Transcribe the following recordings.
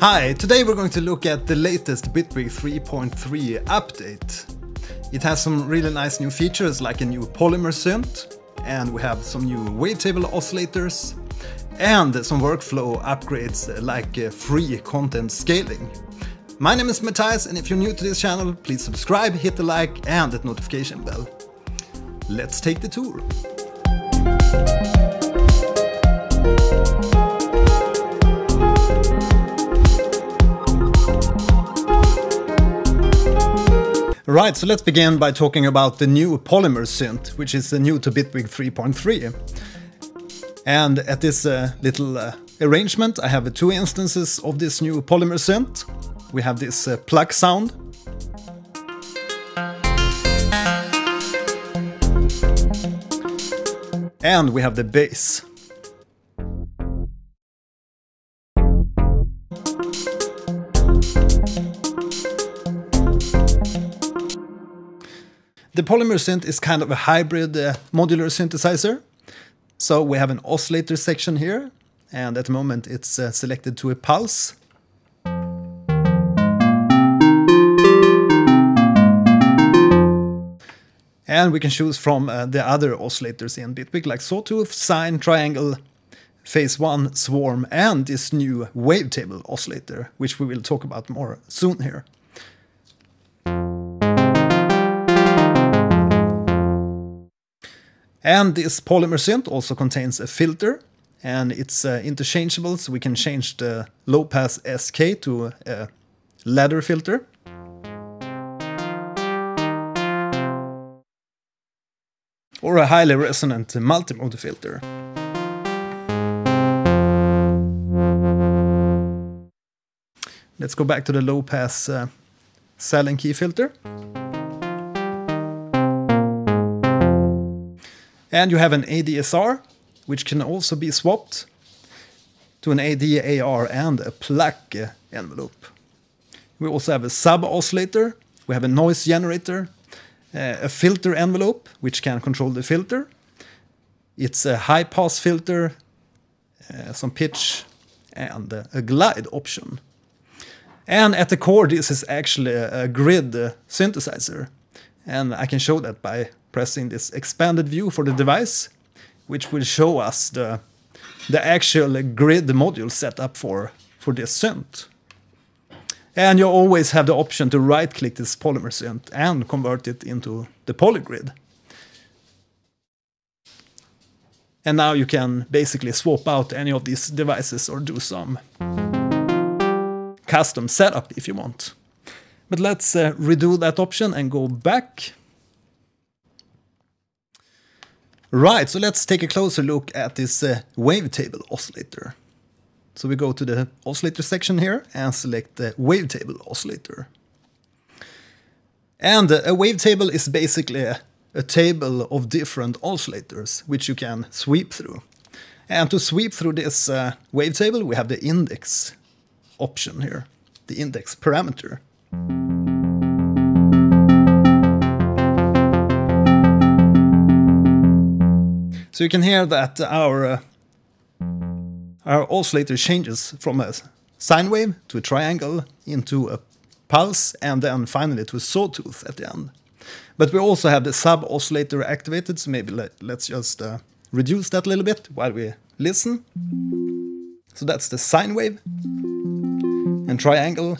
Hi, today we're going to look at the latest Bitwig 3.3 update. It has some really nice new features like a new polymer synth, and we have some new wavetable oscillators, and some workflow upgrades like uh, free content scaling. My name is Mattias and if you're new to this channel, please subscribe, hit the like and the notification bell. Let's take the tour. Right, so let's begin by talking about the new Polymer synth, which is new to Bitwig 3.3. And at this uh, little uh, arrangement, I have two instances of this new Polymer synth. We have this uh, pluck sound. And we have the bass. The Polymer synth is kind of a hybrid uh, modular synthesizer. So we have an oscillator section here, and at the moment it's uh, selected to a pulse. And we can choose from uh, the other oscillators in Bitwig, like Sawtooth, Sine, Triangle, Phase 1, Swarm, and this new wavetable oscillator, which we will talk about more soon here. And this polymer synth also contains a filter and it's uh, interchangeable so we can change the low pass SK to a ladder filter. Or a highly resonant multimode filter. Let's go back to the low pass uh, Sallen-Key filter. And you have an ADSR, which can also be swapped to an AD-AR and a pluck envelope. We also have a sub-oscillator, we have a noise generator, uh, a filter envelope, which can control the filter. It's a high-pass filter, uh, some pitch, and uh, a glide option. And at the core, this is actually a, a grid synthesizer. And I can show that by pressing this expanded view for the device, which will show us the, the actual grid module setup for, for this synth. And you always have the option to right click this polymer synth and convert it into the polygrid. And now you can basically swap out any of these devices or do some custom setup if you want. But let's uh, redo that option and go back Right, so let's take a closer look at this uh, wavetable oscillator. So we go to the oscillator section here and select the wavetable oscillator. And uh, a wavetable is basically a, a, table of different oscillators which you can sweep through. And to sweep through this uh, wavetable we have the index option here, the index parameter. So you can hear that our uh, our oscillator changes from a sine wave to a triangle into a pulse and then finally to a sawtooth at the end. But we also have the sub oscillator activated, so maybe let, us just uh, reduce that a little bit while we listen. So that's the sine wave and triangle,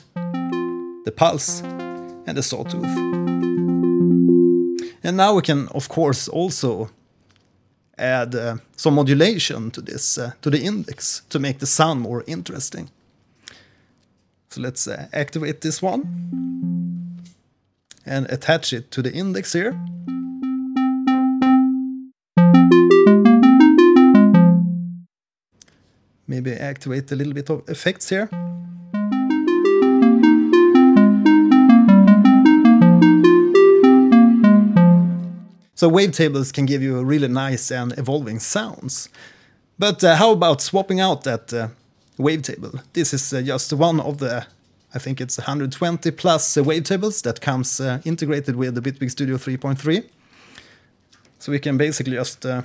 the pulse and the sawtooth. And now we can of course also add uh, some modulation to this, uh, to the index, to make the sound more interesting. So let's uh, activate this one and attach it to the index here. Maybe activate a little bit of effects here. So wavetables can give you really nice and evolving sounds. But uh, how about swapping out that uh, wavetable? This is uh, just one of the, I think it's 120 plus uh, wavetables that comes uh, integrated with the Bitwig Studio 3.3. So we can basically just uh,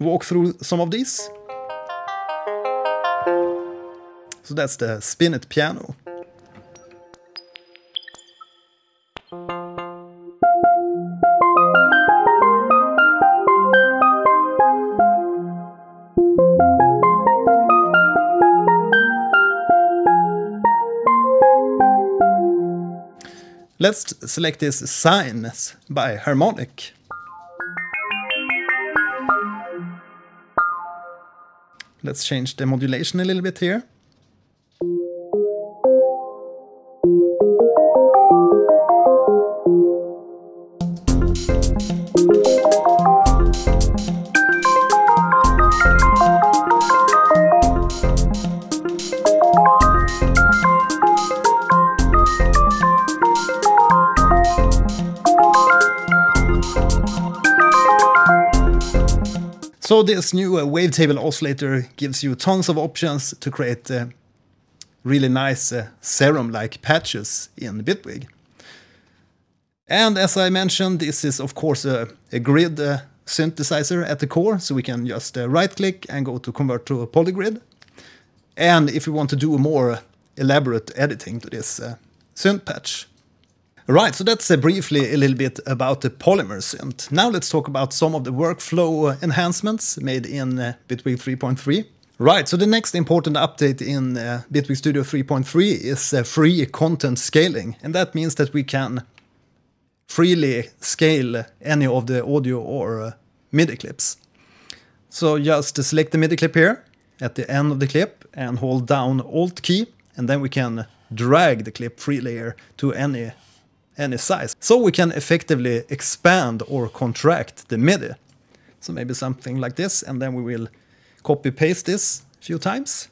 walk through some of these. So that's the Spin It piano. Let's select this Sines by Harmonic. Let's change the modulation a little bit here. So this new uh, wavetable oscillator gives you tons of options to create uh, really nice uh, serum-like patches in Bitwig. And as I mentioned, this is of course a, a grid uh, synthesizer at the core, so we can just uh, right-click and go to convert to a polygrid. And if we want to do a more elaborate editing to this uh, synth patch, Right, so that's uh, briefly a little bit about the Polymer synth. Now let's talk about some of the workflow enhancements made in uh, Bitwig 3.3. Right, so the next important update in uh, Bitwig Studio 3.3 is uh, free content scaling. And that means that we can freely scale any of the audio or uh, MIDI clips. So just select the MIDI clip here at the end of the clip and hold down Alt key. And then we can drag the clip freely here to any any size. So we can effectively expand or contract the MIDI. So maybe something like this, and then we will copy paste this a few times.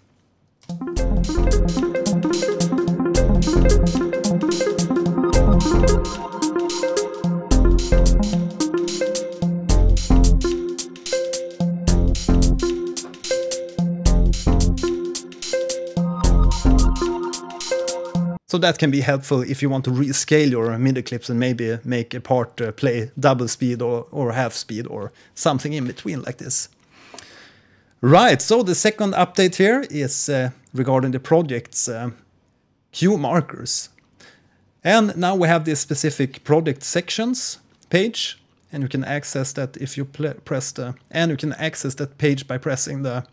So that can be helpful if you want to rescale your MIDI clips and maybe make a part uh, play double speed or, or half speed or something in between like this. Right, so the second update here is uh, regarding the project's uh, cue markers. And now we have this specific project sections page, and you can access that if you press the, and you can access that page by pressing the,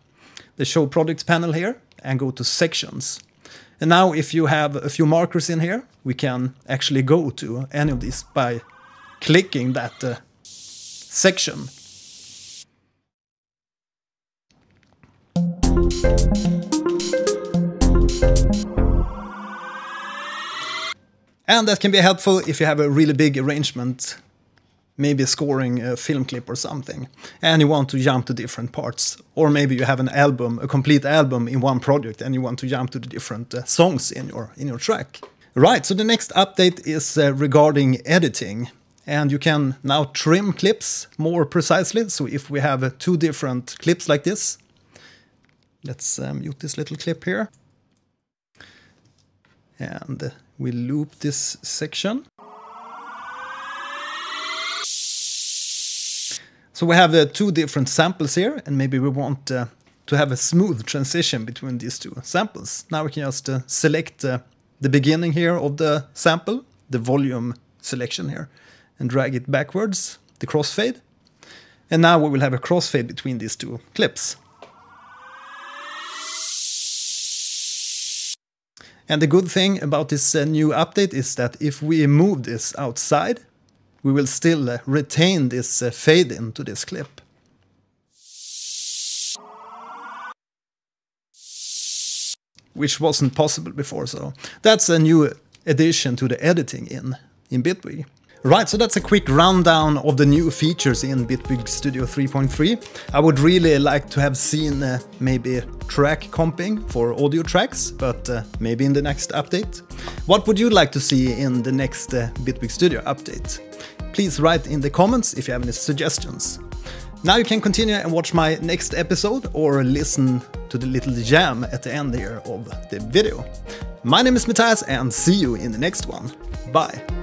the show projects panel here and go to sections. And now if you have a few markers in here, we can actually go to any of these by clicking that uh, section. And that can be helpful if you have a really big arrangement maybe scoring a film clip or something, and you want to jump to different parts. Or maybe you have an album, a complete album in one project, and you want to jump to the different uh, songs in your, in your track. Right, so the next update is uh, regarding editing. And you can now trim clips more precisely. So if we have uh, two different clips like this, let's um, mute this little clip here. And uh, we loop this section. So we have uh, two different samples here, and maybe we want uh, to have a smooth transition between these two samples. Now we can just uh, select uh, the beginning here of the sample, the volume selection here, and drag it backwards, the crossfade. And now we will have a crossfade between these two clips. And the good thing about this uh, new update is that if we move this outside, we will still uh, retain this uh, fade into this clip. Which wasn't possible before, so that's a new addition to the editing in, in Bitwig. Right, so that's a quick rundown of the new features in Bitwig Studio 3.3. I would really like to have seen uh, maybe track comping for audio tracks, but uh, maybe in the next update. What would you like to see in the next uh, Bitwig Studio update? Please write in the comments if you have any suggestions. Now you can continue and watch my next episode or listen to the little jam at the end here of the video. My name is Mattias and see you in the next one. Bye!